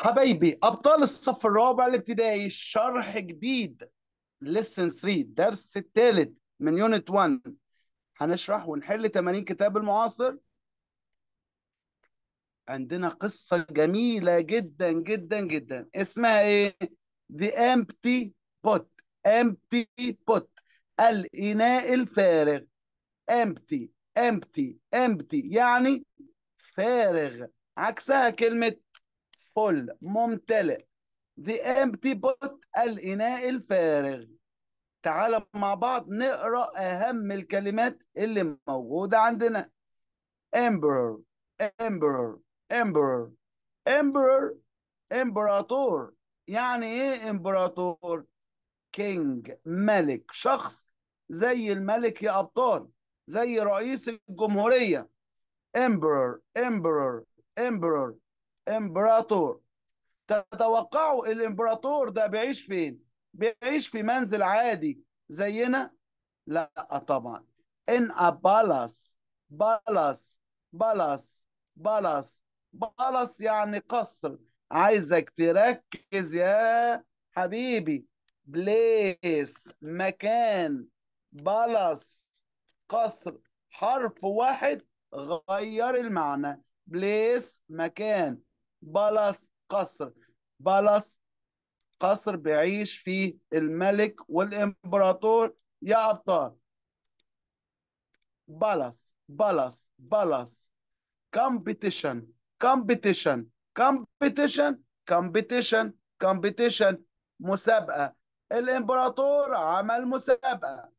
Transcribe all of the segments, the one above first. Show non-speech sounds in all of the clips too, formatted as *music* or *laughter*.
حبايبي أبطال الصف الرابع الابتدائي شرح جديد. لسن 3 درس الثالث من يونت 1 هنشرح ونحل 80 كتاب المعاصر. عندنا قصة جميلة جدا جدا جدا. اسمها إيه؟ The Empty Pot. Empty Pot. الإناء الفارغ. Empty Empty Empty. يعني فارغ. عكسها كلمة full ممتلئ. The empty pot الإناء الفارغ. تعال مع بعض نقرأ أهم الكلمات اللي موجودة عندنا. Emperor emperor emperor. Emperor امبراطور يعني إيه امبراطور king ملك. شخص زي الملك يا أبطال زي رئيس الجمهورية. Emperor emperor emperor. امبراطور. تتوقعوا الامبراطور ده بيعيش فين؟ بيعيش في منزل عادي زينا؟ لا طبعا. in a palace palace palace palace يعني قصر. عايزك تركز يا حبيبي. place مكان. palace قصر. حرف واحد غير المعنى. place مكان. palace قصر. palace قصر بيعيش فيه الملك والإمبراطور. يا أبطال. palace palace palace competition competition competition competition competition. مسابقة. الإمبراطور عمل مسابقة.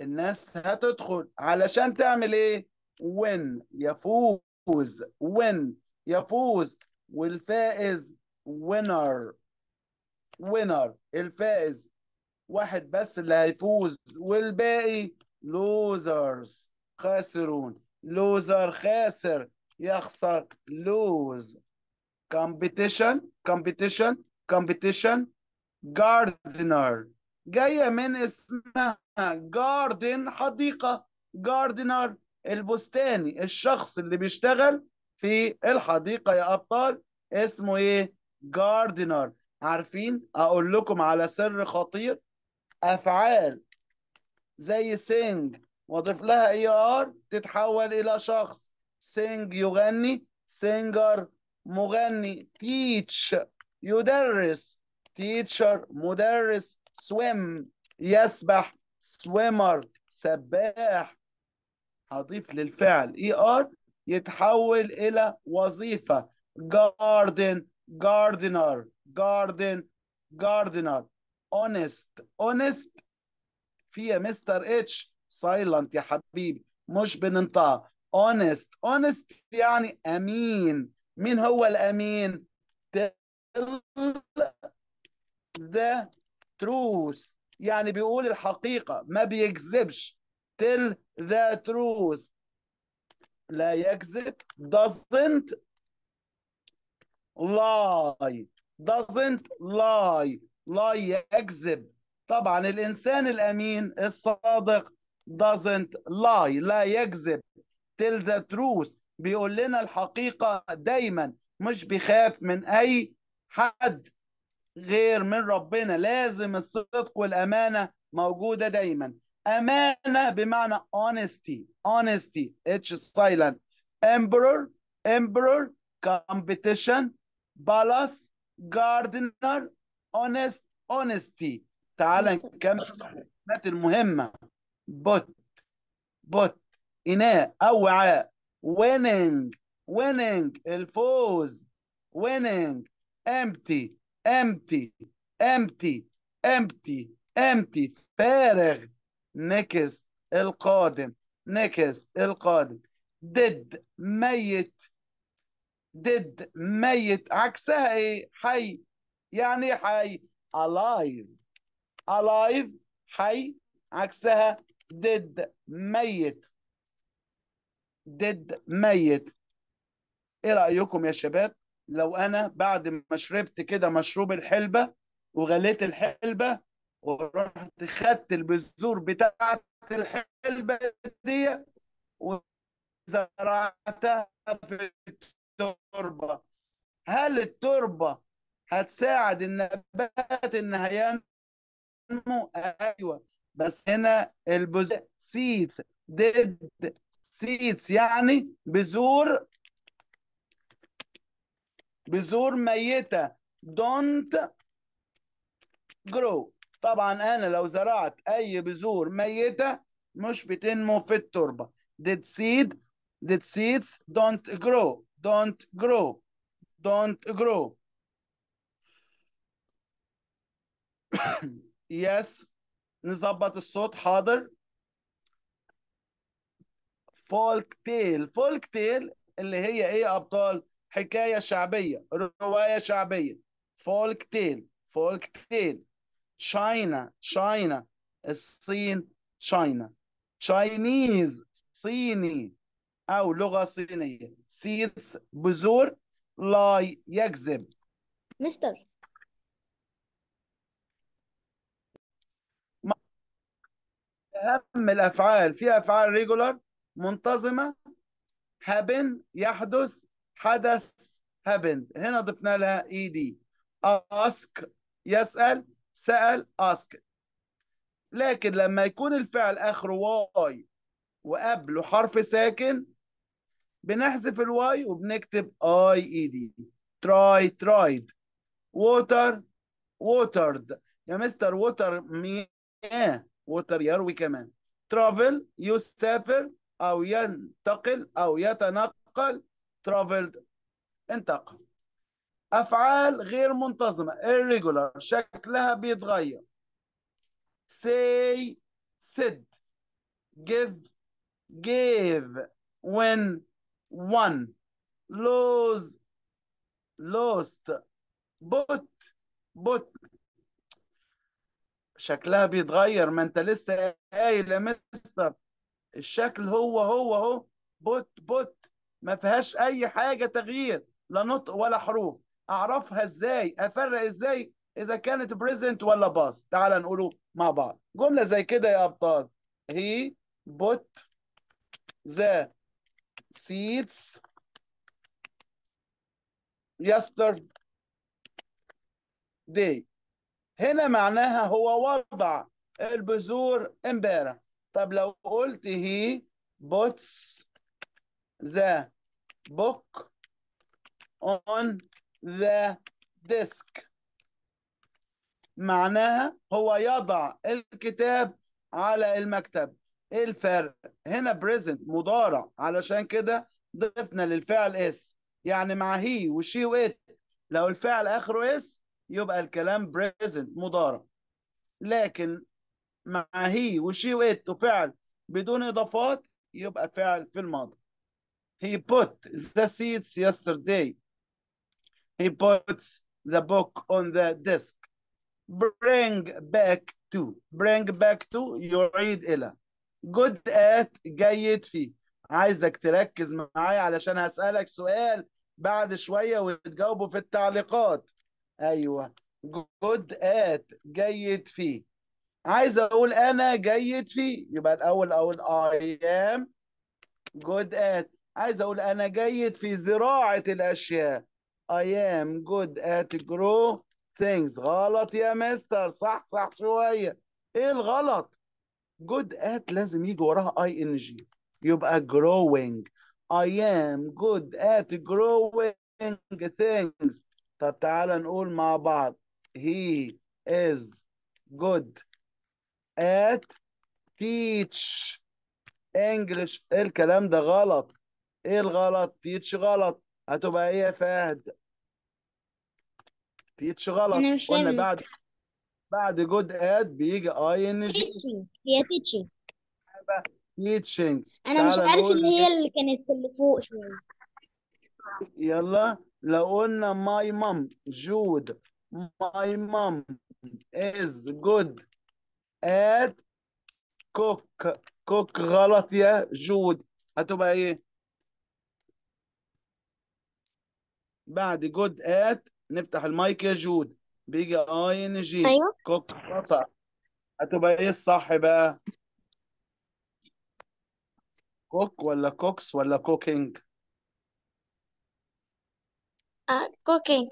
الناس هتدخل. علشان تعمل إيه؟ Win. يفوز. Win. يفوز والفائز winner. Winner. الفائز واحد بس اللي هيفوز والباقي losers. خاسرون. Loser خاسر. يخسر. Lose. Competition. Competition. Competition. Gardener. جاية من اسمها garden حديقة. Gardener. البستاني. الشخص اللي بيشتغل في الحديقة يا أبطال اسمه إيه؟ جاردنر عارفين؟ أقول لكم على سر خطير أفعال زي sing واضيف لها ER تتحول إلى شخص. sing يغني singer مغني. teach يدرس. teacher مدرس. swim يسبح. swimmer سباح. هضيف للفعل ER يتحول إلى وظيفة. garden gardener garden gardener honest honest فيها mister H silent يا حبيبي مش بننطقها honest honest يعني أمين. مين هو الأمين؟ Tell the truth. يعني بيقول الحقيقة ما بيكذبش. Tell the truth. لا يكذب. Doesn't lie. Doesn't lie. Lie يكذب. طبعا الإنسان الأمين الصادق doesn't lie. لا يكذب. Tell the truth. بيقول لنا الحقيقة دايما. مش بيخاف من أي حد غير من ربنا. لازم الصدق والأمانة موجودة دايما. أمانة بمعنى honesty honesty H silent emperor emperor competition balance gardener honest honesty تعال نكمل المهمة بوت بوت إناء أو وعاء winning winning الفوز winning empty empty empty empty empty فارغ next القادم next القادم. dead ميت. dead ميت. عكسها إيه؟ حي. يعني حي. alive. alive حي. عكسها dead ميت. dead ميت. إيه رأيكم يا شباب؟ لو أنا بعد ما شربت كده مشروب الحلبة وغليت الحلبة ورحت خدت البذور بتاعت الحلبة دي وزرعتها في التربة. هل التربة هتساعد النبات انها ينمو أيوه بس هنا البذور سيدز ديد سيدز يعني بذور بذور ميتة. don't grow. طبعا أنا لو زرعت أي بذور ميتة مش بتنمو في التربة. Dead seed dead seeds don't grow don't grow don't grow. *coughs* Yes نظبط الصوت. حاضر. folktale folktale اللي هي إيه أبطال؟ حكاية شعبية رواية شعبية. folktale folktale China China الصين China Chinese صيني أو لغة صينية. seeds بذور lie يكذب. مستر. أهم الأفعال. في أفعال regular منتظمة. Happen يحدث حدث happened هنا ضفنا لها ED ask يسأل. سأل ask. لكن لما يكون الفعل آخره Y وقبله حرف ساكن بنحذف ال Y وبنكتب IED try tried. Water watered. يا mister water مياه. water يروي كمان. Travel يسافر أو ينتقل أو يتنقل. Traveled انتقل. أفعال غير منتظمة irregular شكلها بيتغير. Say said give gave win won lose lost. Put put. شكلها بيتغير ما انت لسه قايل يا مستر الشكل هو هو اهو put put ما فيهاش أي حاجة تغيير لا نطق ولا حروف. أعرفها إزاي؟ أفرق إزاي إذا كانت present ولا past تعال نقوله مع بعض. جملة زي كده يا أبطال. هي بوت ذا seeds yesterday. هنا معناها هو وضع البذور امبارح. طب لو قلت هي puts the book on the desk معناها هو يضع الكتاب على المكتب. إيه الفرق. هنا present مضارع. علشان كده ضفنا للفعل S. يعني مع he و she و it لو الفعل آخره S يبقى الكلام present مضارع. لكن مع he و she و it وفعل بدون إضافات يبقى فعل في الماضي. He put the seeds yesterday. He puts the book on the desk. Bring back to. Bring back to يعيد إلى good at جيد فيه. عايزك تركز معايا علشان هسألك سؤال بعد شوية وتجاوبه في التعليقات. أيوة. Good at جيد فيه. عايز أقول أنا جيد فيه. يبقى الأول أقول I am good at. عايز أقول أنا جيد في زراعة الأشياء. I am good at grow things. غلط يا مستر. صح صح شوية. إيه الغلط؟ Good at لازم يجي وراها جي يبقى growing. I am good at growing things. طب تعالى نقول مع بعض. He is good at teach. English الكلام ده غلط؟ إيه الغلط؟ Teach غلط. هتبقى إيه يا فهد؟ teach غلط أنا مش قلنا فاهم. بعد بعد good at بيجي ING teaching. هي teaching. teaching أنا مش عارف نقول اللي هي اللي كانت اللي فوق شوية. يلا لو قلنا my mom good my mom is good at cook cook غلط يا جود هتبقى إيه؟ بعد good at نفتح المايك يا جود. بيجي ING. أيوة. cook خطأ هتبقى إيه الصح بقى؟ cook ولا cooks ولا cooking؟ Uh, cooking.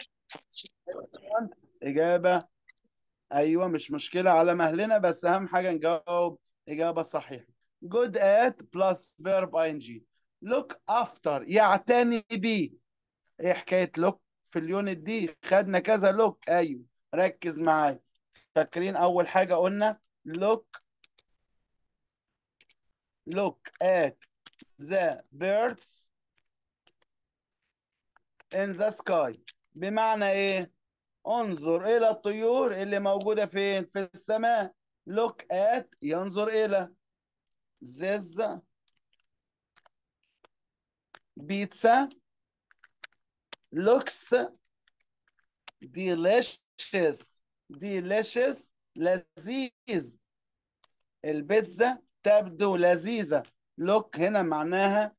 إجابة. أيوة مش مشكلة على مهلنا بس أهم حاجة نجاوب إجابة صحيحة. good at plus verb ing. look after يعتني بيه. إيه حكاية look في اليونت دي؟ خدنا كذا look أيوة ركز معايا. فاكرين أول حاجة قلنا؟ look look at the birds in the sky. بمعنى إيه؟ انظر إلى الطيور اللي موجودة فين؟ في السماء. look at ينظر إلى. this pizza looks delicious. Delicious لذيذ. البيتزا تبدو لذيذة. Look هنا معناها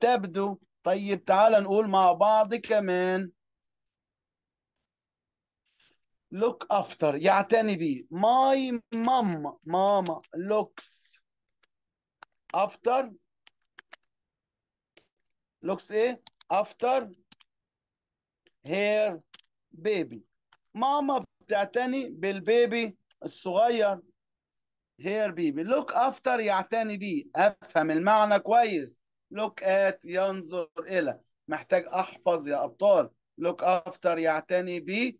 تبدو. طيب تعال نقول مع بعض كمان. Look after. يعتني بيه. My mom. ماما looks after. Looks إيه? After her baby. ماما بتعتني بالبيبي الصغير her baby. Look after يعتني بيه. أفهم المعنى كويس. Look at ينظر إلى. محتاج أحفظ يا أبطال. Look after يعتني بيه.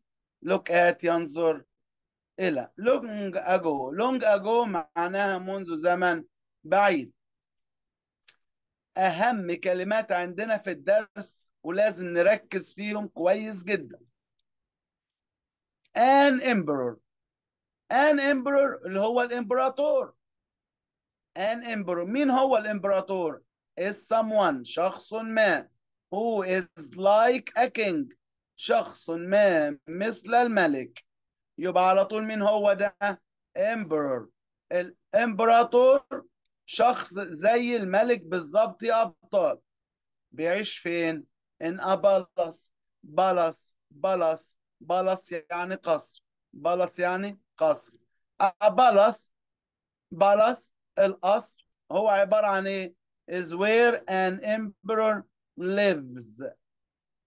Look at ينظر إلى. Long ago. Long ago معناها منذ زمن بعيد. أهم كلمات عندنا في الدرس ولازم نركز فيهم كويس جدا. An emperor. An emperor اللي هو الإمبراطور. An emperor. مين هو الإمبراطور؟ Is someone. شخص ما. Who is like a king. شخص ما. مثل الملك. يبقى على طول مين هو ده؟ Emperor. الإمبراطور شخص زي الملك بالظبط يا أبطال. بيعيش فين؟ in a palace. palace. palace. palace يعني قصر. palace يعني قصر. a palace. palace. القصر. هو عبارة عن إيه؟ Is where an emperor lives.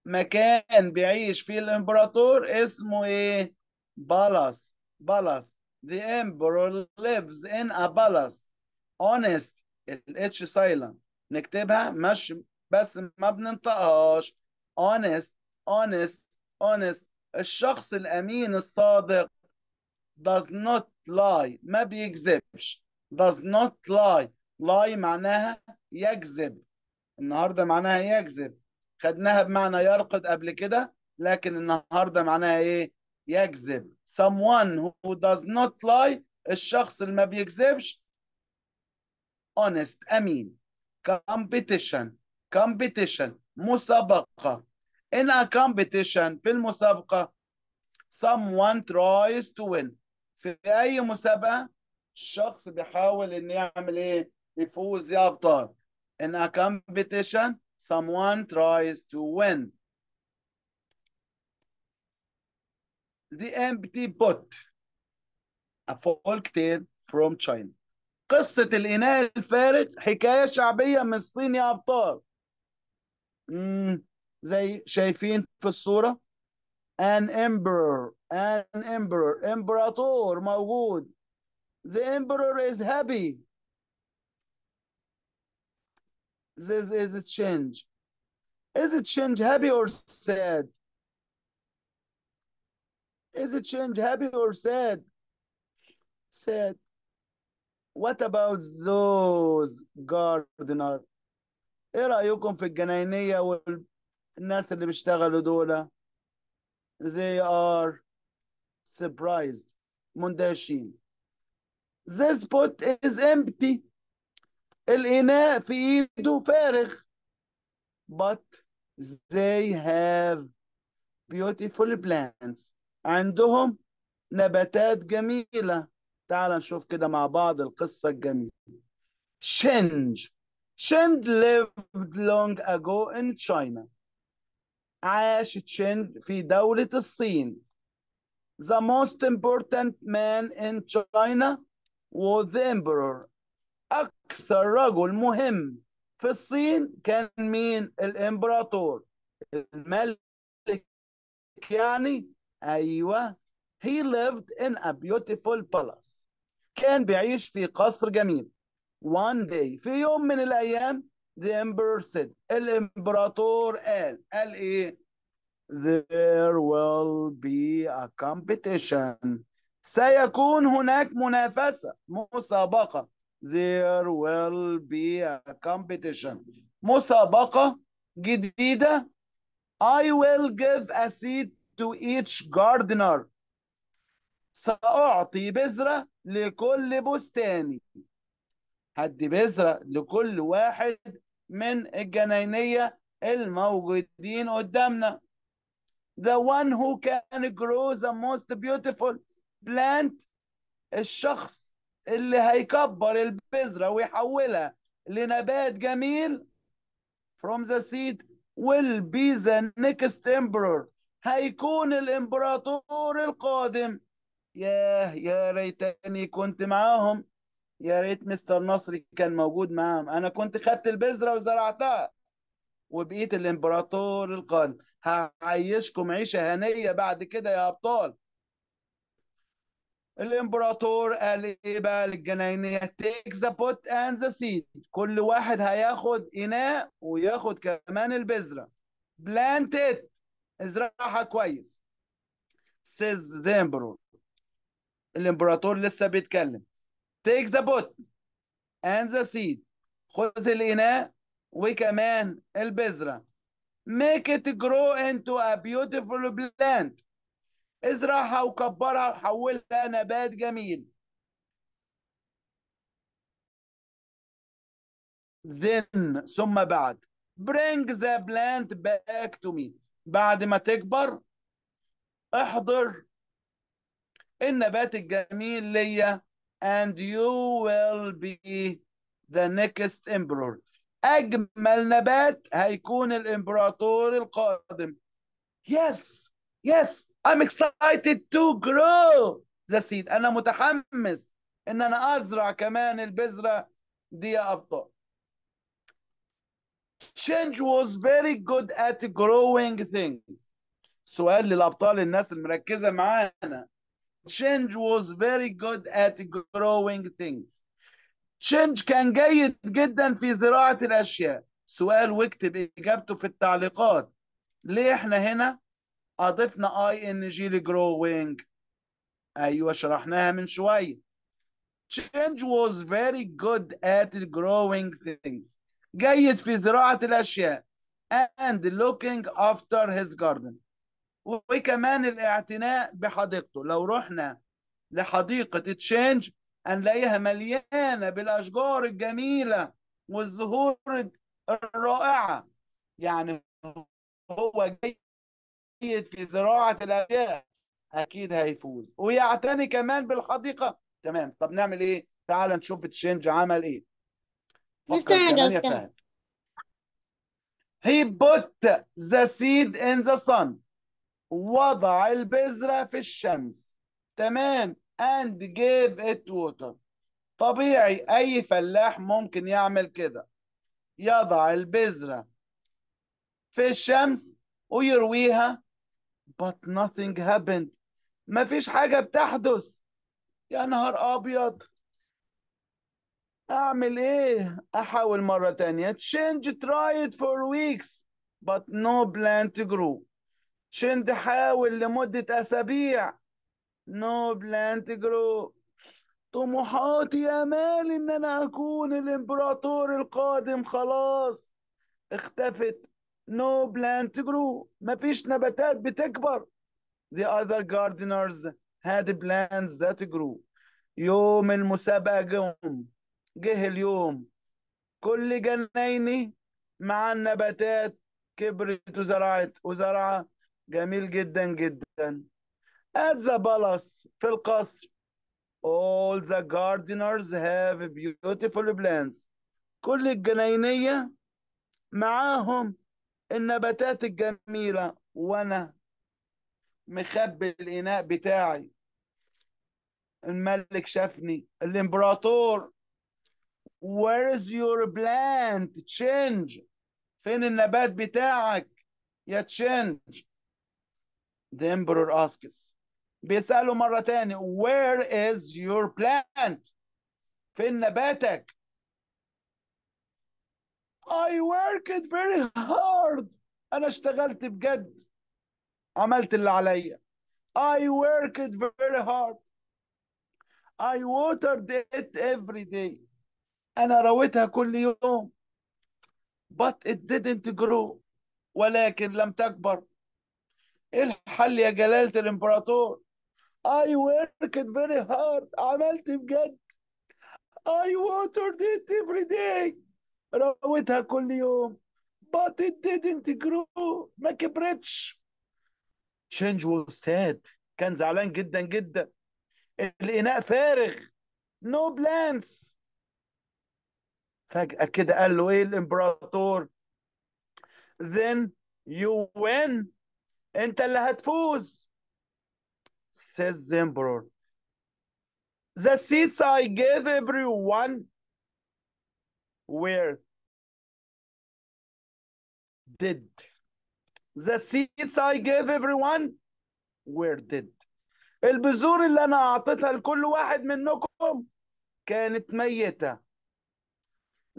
مكان بيعيش فيه الإمبراطور اسمه إيه؟ palace. palace. The emperor lives in a palace honest الاتش silent. نكتبها مش بس ما بننطقهاش. honest honest honest. الشخص الأمين الصادق does not lie. ما بيكذبش. does not lie. lie معناها يكذب. النهارده معناها يكذب. خدناها بمعنى يرقد قبل كده لكن النهارده معناها إيه؟ يكذب. someone who does not lie الشخص اللي ما بيكذبش honest أمين competition competition مسابقة in a competition في المسابقة someone tries to win في أي مسابقة الشخص بيحاول إن يعمل إيه يفوز يا أبطال in a competition someone tries to win the empty pot a folk tale from China قصة الإناء الفارغ حكاية شعبية من الصين يا أبطال مم. زي شايفين في الصورة an emperor an emperor امبراطور موجود the emperor is happy this is a change is it change happy or sad is it change happy or sad sad What about those gardener? إيه رأيكم في الجناينية والناس اللي بيشتغلوا دول؟ They are surprised مندهشين. This pot is empty. الإناء في إيده فارغ. But they have beautiful plants. عندهم نباتات جميلة. تعال نشوف كده مع بعض القصة الجميلة. شنج شنج lived long ago in China. عاش تشند في دولة الصين. The most important man in China was the emperor. أكثر رجل مهم في الصين كان مين؟ الإمبراطور. الملك يعني؟ أيوة. He lived in a beautiful palace كان بيعيش في قصر جميل one day في يوم من الأيام the emperor said الإمبراطور قال قال إيه there will be a competition سيكون هناك منافسة مسابقة there will be a competition مسابقة جديدة I will give a seed to each gardener سأعطي بذرة لكل بستاني. هدي بذرة لكل واحد من الجناينية الموجودين قدامنا. The one who can grow the most beautiful plant. الشخص اللي هيكبر البذرة ويحولها لنبات جميل. From the seed will be the next emperor. هيكون الإمبراطور القادم. ياه يا ريتني كنت معاهم. يا ريت مستر نصري كان موجود معاهم. أنا كنت خدت البذرة وزرعتها. وبقيت الإمبراطور القادم. هعيشكم عيشة هنية بعد كده يا أبطال. الإمبراطور قال إيه بقى للجناينية؟ Take the pot and the seed. كل واحد هياخد إناء وياخد كمان البذرة. Plant it. ازرعها كويس. Says the emperor. الامبراطور لسه بيتكلم. Take the pot and the seed. خذ الإناء وكمان البذرة. Make it grow into a beautiful plant. ازرعها وكبرها وحولها نبات جميل. Then ثم بعد. Bring the plant back to me. بعد ما تكبر احضر النبات الجميل ليا. And you will be the next emperor. أجمل نبات هيكون الإمبراطور القادم. Yes yes I'm excited to grow the seed. أنا متحمس إن أنا أزرع كمان البذرة دي يا أبطال Change was very good at growing things. سؤال للأبطال الناس المركزة معانا. Cheng was very good at growing things. Cheng كان جيد جدا في زراعة الأشياء. سؤال واكتب إجابته في التعليقات. ليه إحنا هنا؟ أضفنا I N G ل growing أيوة شرحناها من شوية. Cheng was very good at growing things. جيد في زراعة الأشياء. And looking after his garden. وكمان الاعتناء بحديقته. لو رحنا لحديقة تشينج هنلاقيها مليانة بالأشجار الجميلة والزهور الرائعة. يعني هو جيد في زراعة الأشياء أكيد هيفوز. ويعتني كمان بالحديقة. تمام. طب نعمل إيه؟ تعال نشوف تشينج عمل إيه. فكر كمان يا. فهد. He put the seed in the sun. وضع البذرة في الشمس. تمام. and gave it water. طبيعي أي فلاح ممكن يعمل كده. يضع البذرة في الشمس ويرويها. But nothing happened. مفيش حاجة بتحدث. يا نهار أبيض. أعمل إيه؟ أحاول مرة تانية. Change tried for weeks but no plant to grow شند حاول لمدة أسابيع. plant to grow طموحاتي امال إن أنا أكون الإمبراطور القادم خلاص. اختفت. plant to grow مفيش نباتات بتكبر. The other gardeners had plants that grew. يوم المسابقة جم. جه اليوم. كل جنايني مع النباتات كبرت وزرعت. وزرعة جميل جدا جدا. At the palace في القصر. All the gardeners have beautiful plants. كل الجناينية معاهم النباتات الجميلة. وأنا مخبي الإناء بتاعي. الملك شافني. الإمبراطور. Where's your plant? Change. فين النبات بتاعك؟ يتشنج the emperor asks بيسأله مرة تاني where is your plant فين نباتك I worked very hard أنا اشتغلت بجد عملت اللي عليا I worked very hard I watered it every day أنا رويتها كل يوم but it didn't grow ولكن لم تكبر إيه الحل يا جلالة الإمبراطور؟ I worked very hard. عملت بجد. I watered it every day. رويتها كل يوم. But it didn't grow. ما كبرتش. Change was sad. كان زعلان جدا جدا. الإناء فارغ. No plants فجأة كده قال له إيه الإمبراطور؟ Then you win انت اللي هتفوز says the emperor the seats I gave everyone were dead the seats I gave everyone were dead البذور اللي أنا اعطيتها لكل واحد منكم كانت ميتة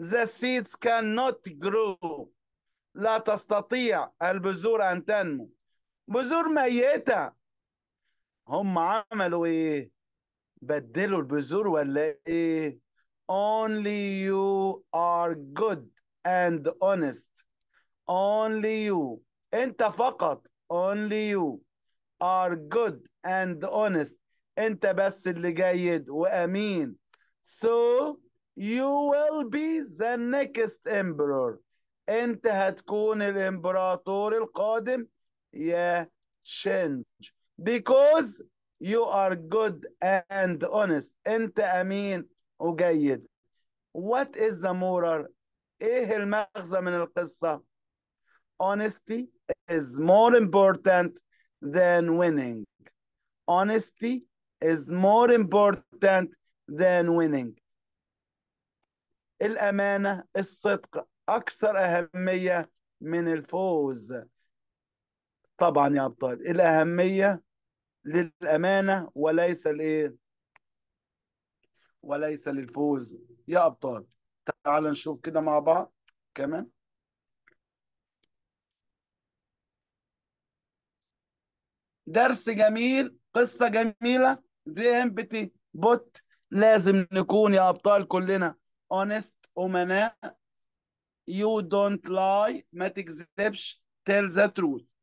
the seeds cannot grow لا تستطيع البذور ان تنمو بذور ميتة. هم عملوا إيه؟ بدلوا البذور ولا إيه؟ Only you are good and honest. Only you. أنت فقط. Only you are good and honest. أنت بس اللي جيد وأمين. So you will be the next emperor. أنت هتكون الإمبراطور القادم. يا شنج because you are good and honest انت امين وجيد what is the moral إيه المغزى من القصة honesty is more important than winning honesty is more important than winning الأمانة الصدق أكثر أهمية من الفوز طبعا يا أبطال الأهمية للأمانة وليس الإيه؟ وليس للفوز. يا أبطال تعال نشوف كده مع بعض. كمان. درس جميل قصة جميلة. The Empty Pot لازم نكون يا أبطال كلنا honest أمناء. You don't lie ما تكذبش tell the truth.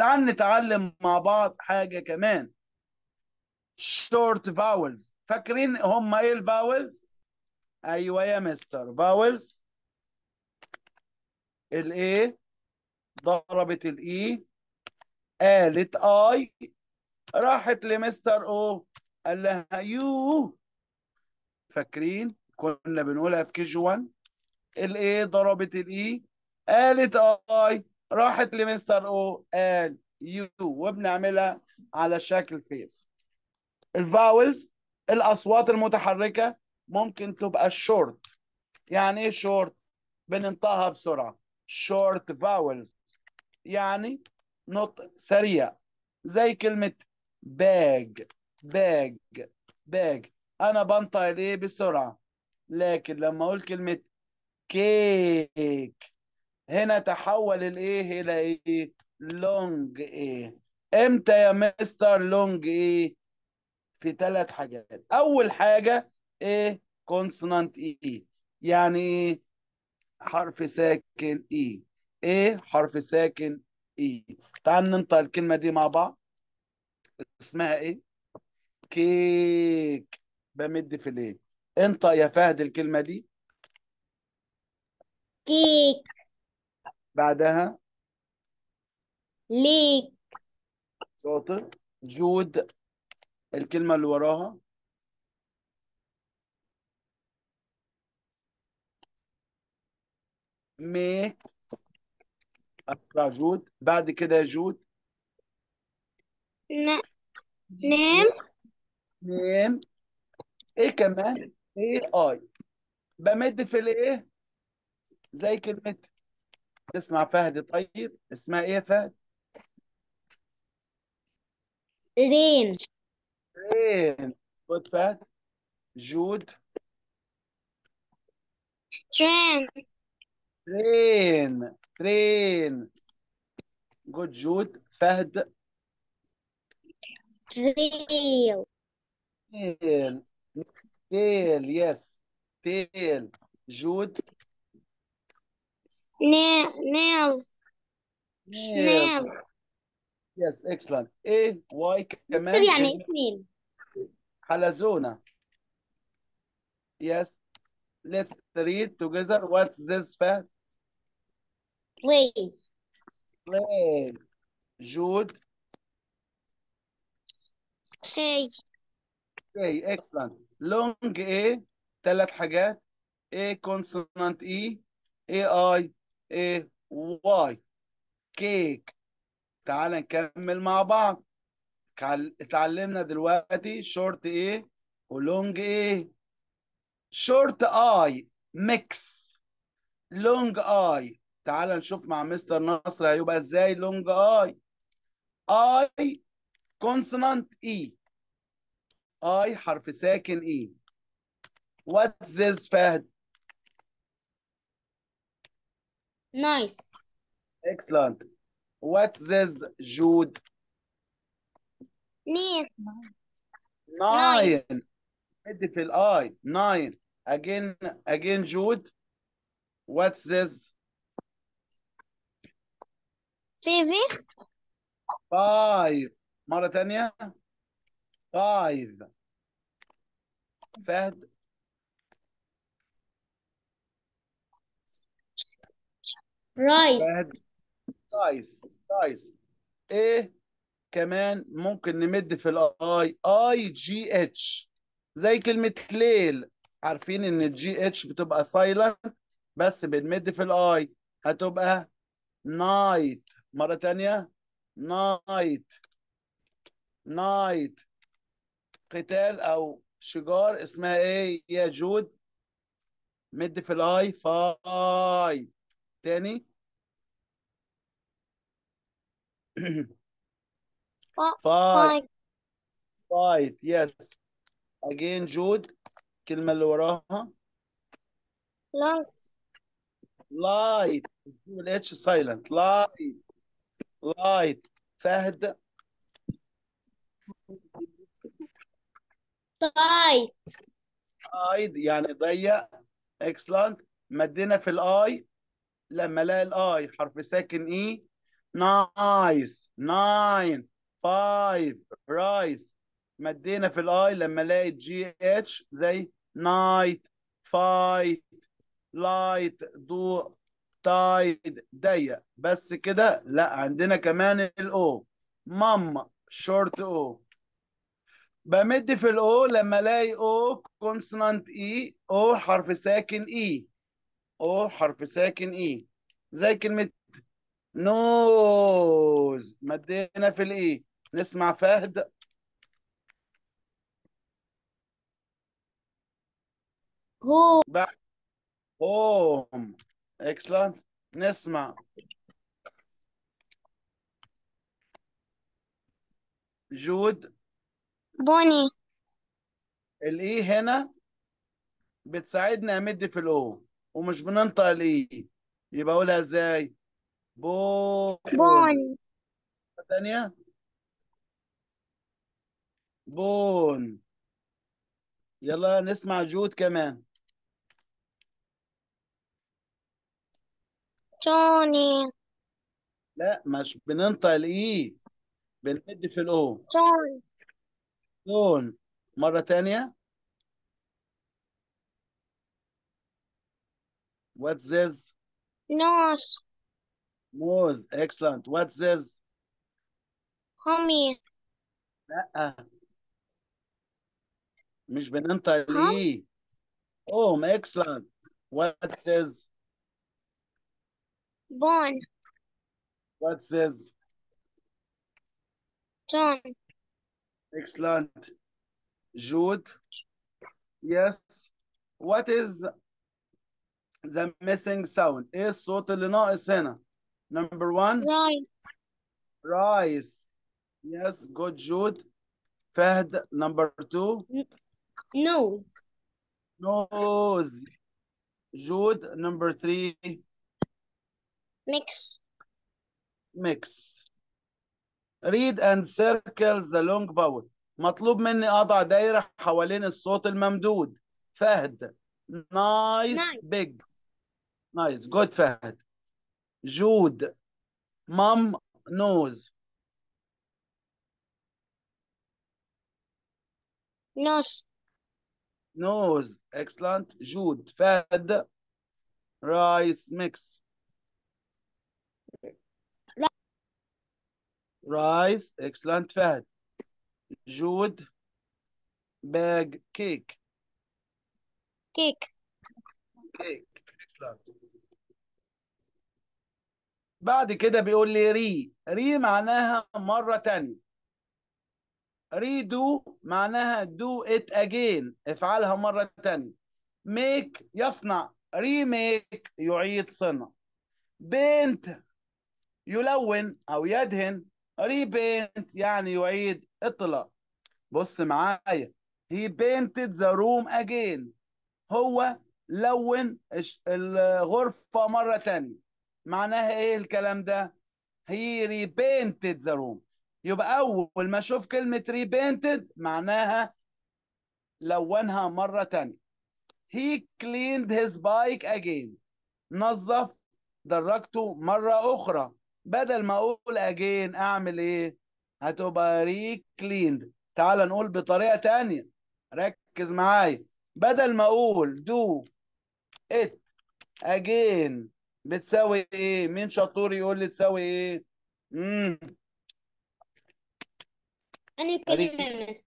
تعال نتعلم مع بعض حاجة كمان. Short vowels. فاكرين هم إيه ال vowels أيوه يا مستر. vowels ال A ضربت ال E قالت I راحت ل Mister O قال لها U فاكرين؟ كنا بنقولها في KG 1 ال A ضربت ال E قالت I راحت ل Mister O قال U وبنعملها على شكل face ال vowels الأصوات المتحركة ممكن تبقى شورت يعني إيه شورت بننطقها بسرعة. short vowels يعني نطق سريع. زي كلمة bag bag bag أنا بنطق ال A بسرعة. لكن لما أقول كلمة كيك هنا تحول ال A إلى إيه؟ long A. إمتى يا مستر long A؟ في ثلاث حاجات. أول حاجة A؟ consonant E يعني A؟ حرف ساكن E A؟ حرف ساكن E تعال ننطق الكلمة دي مع بعض. اسمها إيه؟ كيك. بمد في ال A؟ انطق يا فهد الكلمة دي. كيك. بعدها lake. شاطر جود الكلمة اللي وراها. make. أسرع جود. بعد كده يا جود. ن... نام name. إيه كمان؟ A I. بمد في ال A؟ زي كلمة تسمع فهد طيب؟ اسمها إيه يا فهد؟ rain. train جود فهد. جود. train. train. train. جود جود. فهد. trail tail. tail. yes. tail. جود. نيلز نيل نيل يس اكسلنت ايه واي مستر كمان يعني كلمة اثنين حلزونة yes let's read together what's this فهد play play جود say Okay, excellent. Long A ثلاث حاجات A consonant E A I A Y كيك. تعال نكمل مع بعض. اتعلمنا دلوقتي short A ولونج A short I mix long I تعال نشوف مع مستر نصر هيبقى إزاي long I I consonant E. I حرف ساكن E. What's this فهد nice Excellent. What's this Jude? neat Nine. ادي في الاي. Nine. Again, again Jude. What's this? busy Five. مرة تانية. Five. فهد. فهد. Nice. Nice. إيه كمان ممكن نمد في الاي اي جي اتش زي كلمة ليل. عارفين إن ال G H بتبقى silent بس بنمد في ال I هتبقى night مرة تانية. night fight قتال أو شجار اسمها إيه؟ يا جود. مد في الاي فاي تاني؟ فاي *coughs* fight. فايت يس اجين جود الكلمة اللي وراها. Lungs لايت الاتش سايلنت لايت لايت فهد tight tight يعني ضيق. excellent مدينا في ال I لما الاقي ال I حرف ساكن E nice. nine five rice. مدينا في الاي لما الاقي جي إتش زي night fight light ضوء tight ضيق. بس كده لا عندنا كمان ال O ماما short O. بمد في ال O لما الاقي O consonant E O حرف ساكن E O حرف ساكن E زي كلمة nose. مدينا في ال I نسمع فهد. بعد home. excellent نسمع. جود. bone ال e هنا؟ بتساعدني امد في ال o. ومش بننطق ال e يبقى أقولها إزاي؟ bone. bone ثانية bone. يلا نسمع جود كمان. Johnny لا مش بننطق الاي بنمد في الأو. John بون مرة تانية؟ What's this? nose Nose. Excellent. What's this? homie لا مش بننطق الاي اوم excellent. What's this? bone What's this? John Excellent. Jude. Yes. What is the missing sound إيه الصوت اللي ناقص هنا number one Right. rice yes good Jude فهد number two Nose. nose Jude number three Mix. mix read and circle the long vowel مطلوب مني اضع دايره حوالين الصوت الممدود فهد nice Nice. Nice. Good, Fahad. Jude. Mom knows. Nose. Nose. Excellent. Jude. Fed. Rice mix. Rice. Excellent. Fed. Jude. Bag. Cake. Cake. Cake. Excellent. بعد كده بيقول لي re. re معناها مرة تانية. redo معناها do it again. افعلها مرة تانية. Make يصنع. remake يعيد صنع. paint يلون أو يدهن. repaint يعني يعيد الطلاء. بص معايا. He painted the room again. هو لون الغرفة مرة تانية. معناها إيه الكلام ده؟ He repainted the room. يبقى أول ما أشوف كلمة repainted معناها لونها مرة تانية. He cleaned his bike again. نظف دراجته مرة أخرى. بدل ما أقول again أعمل إيه؟ هتبقى reclean. تعال نقول بطريقة تانية. ركز معايا. بدل ما أقول do it again بتساوي إيه؟ مين شطور يقول لي تساوي إيه؟ مم. أنا كلمة مس.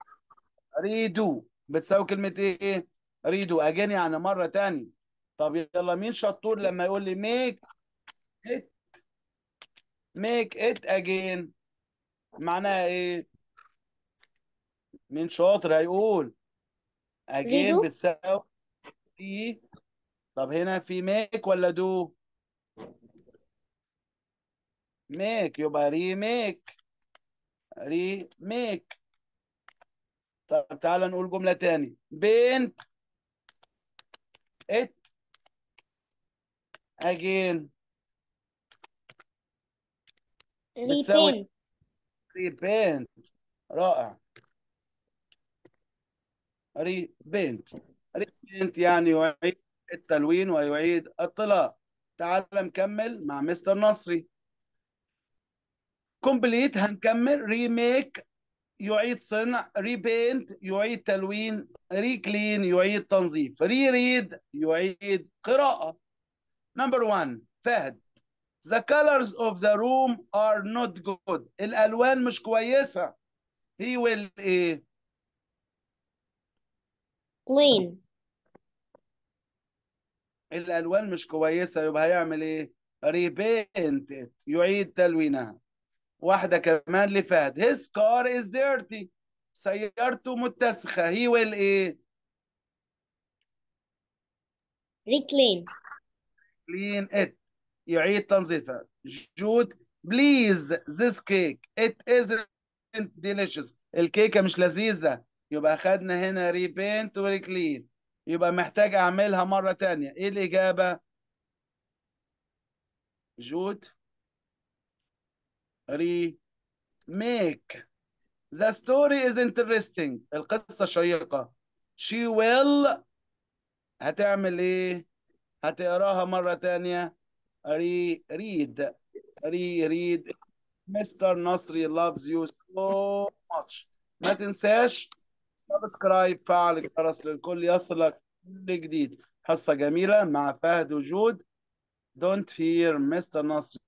redo بتساوي كلمة إيه؟ redo again يعني مرة تانية طب يلا مين شطور لما يقول لي make it make it again معناها إيه؟ مين شاطر هيقول again. بتساوي في طب هنا في make ولا do؟ make يبقى remake. remake. طب تعال نقول جملة تاني. paint. it. again. بتساوي-. repaint رائع. repaint repaint يعني يعيد التلوين ويعيد الطلاء تعال نكمل مع مستر نصري. complete هنكمل. remake يعيد صنع. repaint يعيد تلوين. reclean يعيد تنظيف. re read يعيد قراءة. number 1 فهد The colors of the room are not good. الألوان مش كويسة. He will إيه Clean. الألوان مش كويسة. يبقى هيعمل إيه? repaint يعيد تلوينها. واحدة كمان لفهد his car is dirty. سيارته متسخة. He will إيه؟ Reclean. clean it. يعيد تنظيفها. جود please this cake. It isn't delicious. الكيكة مش لذيذة. يبقى خدنا هنا repaint و reclean. يبقى محتاج أعملها مرة تانية. إيه الإجابة؟ جود make The story is interesting. القصة شيقة. She will. هتعمل إيه؟ هتقراها مرة تانية. re read. re read. مستر نصري loves you so much. ما تنساش subscribe فعل الجرس للكل. يصلك كل جديد. حصة جميلة مع فهد وجود. Don't fear مستر نصري